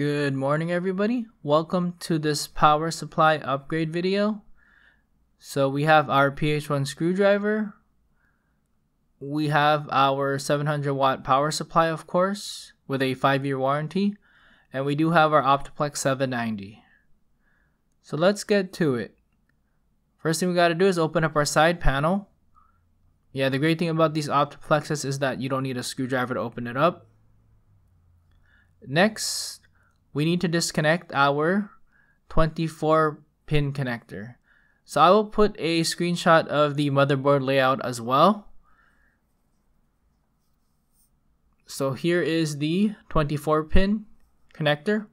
Good morning everybody. Welcome to this power supply upgrade video. So we have our PH1 screwdriver. We have our 700 watt power supply of course with a 5 year warranty. And we do have our Optiplex 790. So let's get to it. First thing we got to do is open up our side panel. Yeah, the great thing about these Optiplexes is that you don't need a screwdriver to open it up. Next, we need to disconnect our 24 pin connector. So I will put a screenshot of the motherboard layout as well. So here is the 24 pin connector.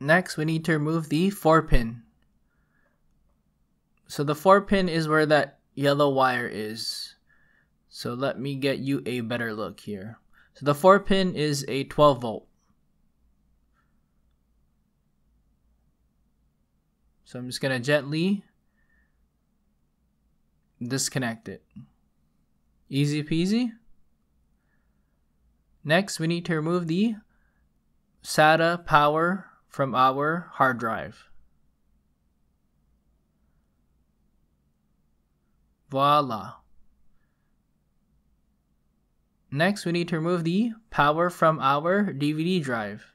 Next, we need to remove the 4 pin. So the 4 pin is where that yellow wire is. So let me get you a better look here. So the 4 pin is a 12 volt. So I'm just going to gently disconnect it. Easy peasy. Next, we need to remove the SATA power from our hard drive. Voila. Next, we need to remove the power from our DVD drive.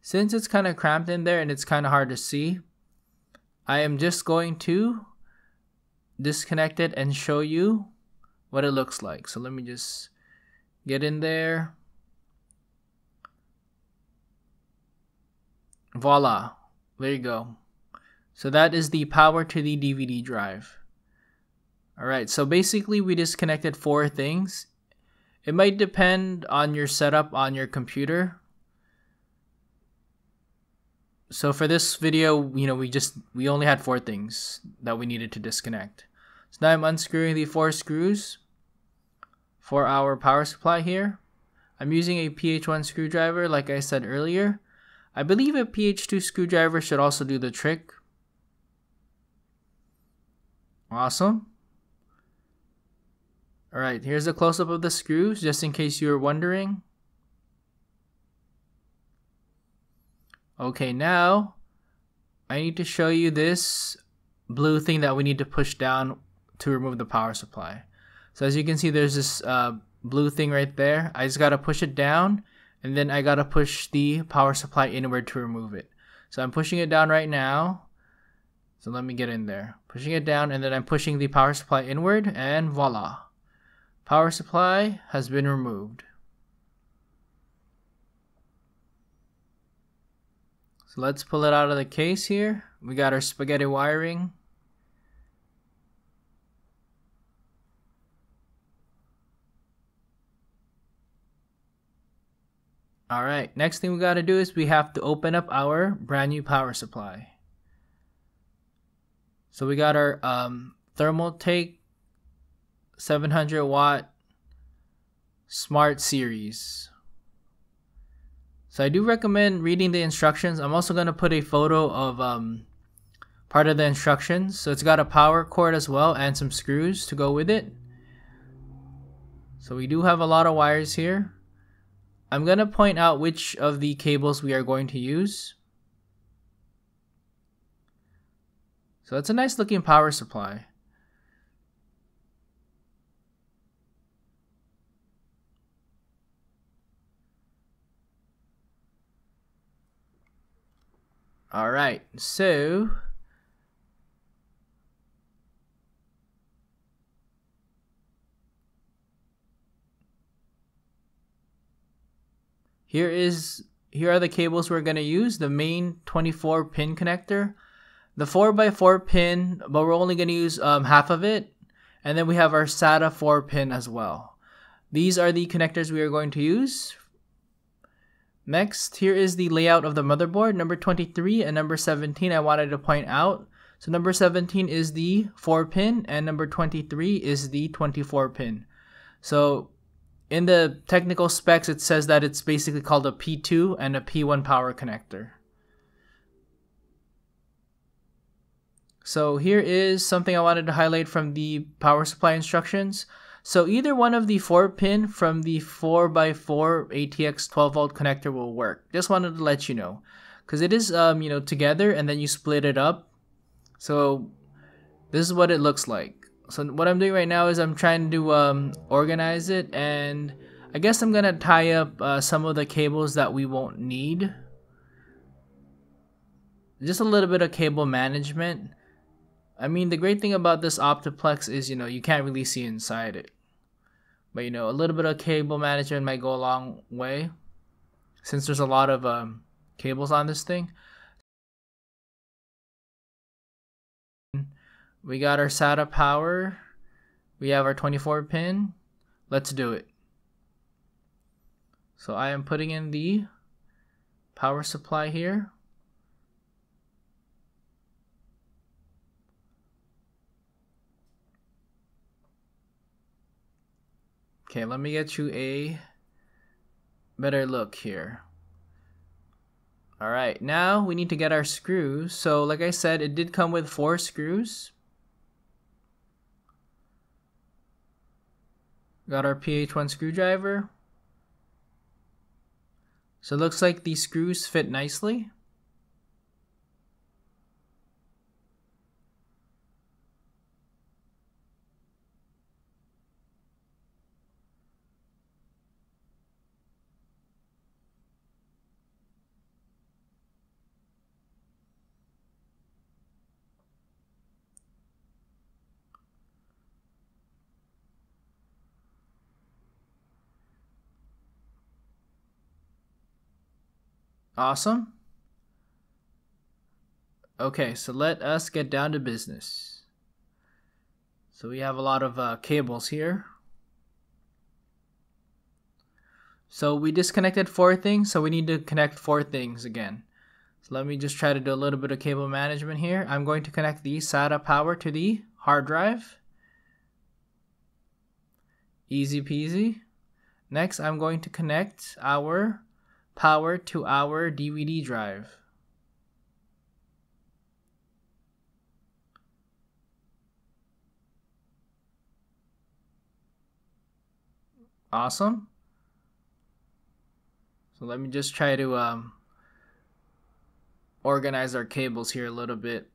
Since it's kind of cramped in there and it's kind of hard to see, I am just going to disconnect it and show you what it looks like. So let me just get in there. Voila. There you go. So that is the power to the DVD drive. Alright, so basically we disconnected four things. It might depend on your setup on your computer. So for this video, you know, we just, we only had four things that we needed to disconnect. So now I'm unscrewing the four screws for our power supply here. I'm using a PH1 screwdriver like I said earlier. I believe a PH2 screwdriver should also do the trick. Awesome. Alright, here's a close-up of the screws, just in case you were wondering. Okay, now I need to show you this blue thing that we need to push down to remove the power supply. So as you can see, there's this uh, blue thing right there. I just gotta push it down and then I gotta push the power supply inward to remove it. So I'm pushing it down right now. So let me get in there. Pushing it down and then I'm pushing the power supply inward and voila. Power supply has been removed. So let's pull it out of the case here. We got our spaghetti wiring. All right, next thing we got to do is we have to open up our brand new power supply. So we got our um, Thermaltake 700 watt Smart Series. So I do recommend reading the instructions. I'm also going to put a photo of um, part of the instructions. So it's got a power cord as well and some screws to go with it. So we do have a lot of wires here. I'm going to point out which of the cables we are going to use. So that's a nice looking power supply. All right, so Here is here are the cables we're going to use. The main 24 pin connector, the 4x4 pin, but we're only going to use um, half of it. And then we have our SATA 4 pin as well. These are the connectors we are going to use. Next, here is the layout of the motherboard. Number 23 and number 17 I wanted to point out. So number 17 is the 4 pin and number 23 is the 24 pin. So in the technical specs, it says that it's basically called a P2 and a P1 power connector. So here is something I wanted to highlight from the power supply instructions. So either one of the 4 pin from the 4x4 ATX 12 volt connector will work. Just wanted to let you know. Because it is, um, you know, together and then you split it up. So this is what it looks like. So what I'm doing right now is I'm trying to um, organize it and I guess I'm gonna tie up uh, some of the cables that we won't need. Just a little bit of cable management. I mean, the great thing about this Optiplex is, you know, you can't really see inside it. But, you know, a little bit of cable management might go a long way since there's a lot of um, cables on this thing. We got our SATA power. We have our 24 pin. Let's do it. So I am putting in the power supply here. Okay, let me get you a better look here. Alright, now we need to get our screws. So like I said, it did come with four screws. Got our PH1 screwdriver. So it looks like these screws fit nicely. Awesome. Okay, so let us get down to business. So we have a lot of uh, cables here. So we disconnected four things, so we need to connect four things again. So let me just try to do a little bit of cable management here. I'm going to connect the SATA power to the hard drive. Easy peasy. Next, I'm going to connect our power to our DVD drive. Awesome. So let me just try to um, organize our cables here a little bit.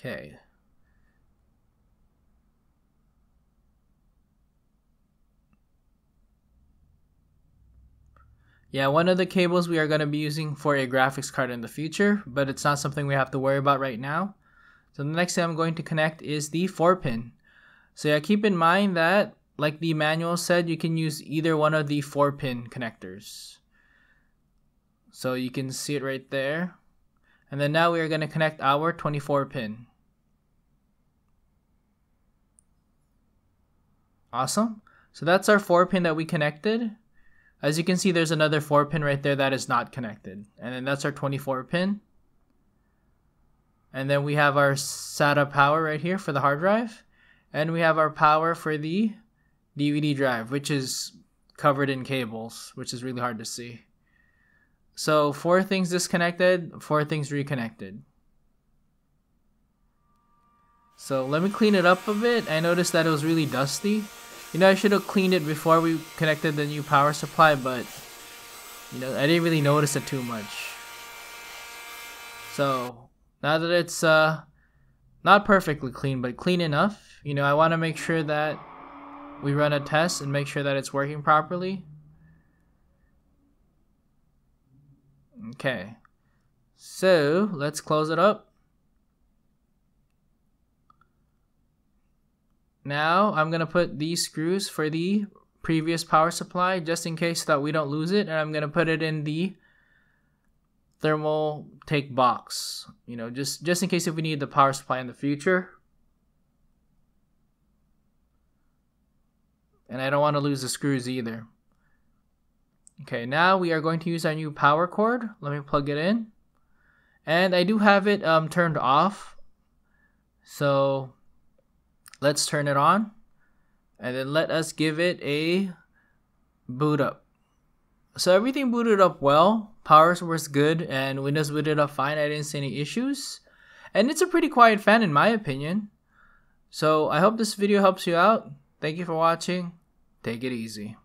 Okay. Yeah, one of the cables we are going to be using for a graphics card in the future, but it's not something we have to worry about right now. So the next thing I'm going to connect is the 4 pin. So yeah, keep in mind that, like the manual said, you can use either one of the 4 pin connectors. So you can see it right there. And then now we are going to connect our 24 Awesome. So that's our 4 pin that we connected. As you can see, there's another 4 pin right there that is not connected. And then that's our 24 pin. And then we have our SATA power right here for the hard drive. And we have our power for the DVD drive, which is covered in cables, which is really hard to see. So four things disconnected, four things reconnected. So let me clean it up a bit. I noticed that it was really dusty. You know, I should have cleaned it before we connected the new power supply, but, you know, I didn't really notice it too much. So, now that it's, uh, not perfectly clean, but clean enough, you know, I want to make sure that we run a test and make sure that it's working properly. Okay. So, let's close it up. Now I'm going to put these screws for the previous power supply just in case that we don't lose it and I'm going to put it in the thermal take box you know just just in case if we need the power supply in the future. And I don't want to lose the screws either. Okay now we are going to use our new power cord. Let me plug it in. And I do have it um, turned off. So Let's turn it on. and then let us give it a boot up. So everything booted up well, power was good, and Windows booted up fine. I didn't see any issues. And it's a pretty quiet fan in my opinion. So I hope this video helps you out. Thank you for watching. Take it easy.